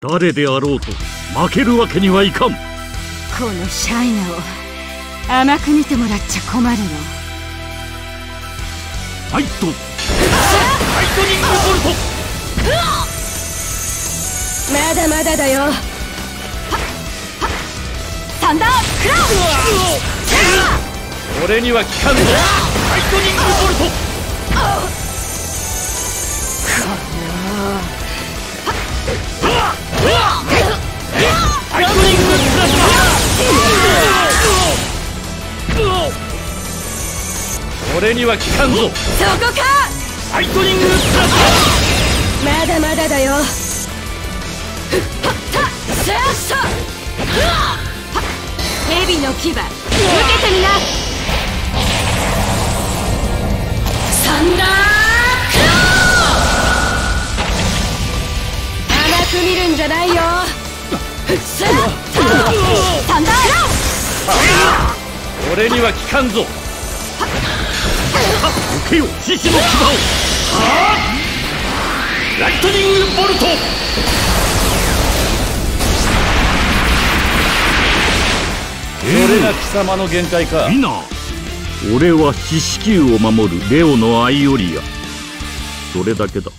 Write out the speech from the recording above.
誰であろうと負けるわけにはいかん。このシャイナを甘く見てもらっちゃ困るの。ファイトライトニングボルトまだまだだよ。サンダークロウ俺には効かんぞ。ライトニングボルト俺には効かんぞ。そこか！ファイトニングプラスまだまだだよ。蛇の牙。受けてみな。サンダークロー。甘く見るんじゃないよ。サンダー俺には効かんぞ。受けよ獅子の牙を。ライトニングボルト。それが貴様の限界か。みんな。俺は四死球を守るレオのアイオリア。それだけだ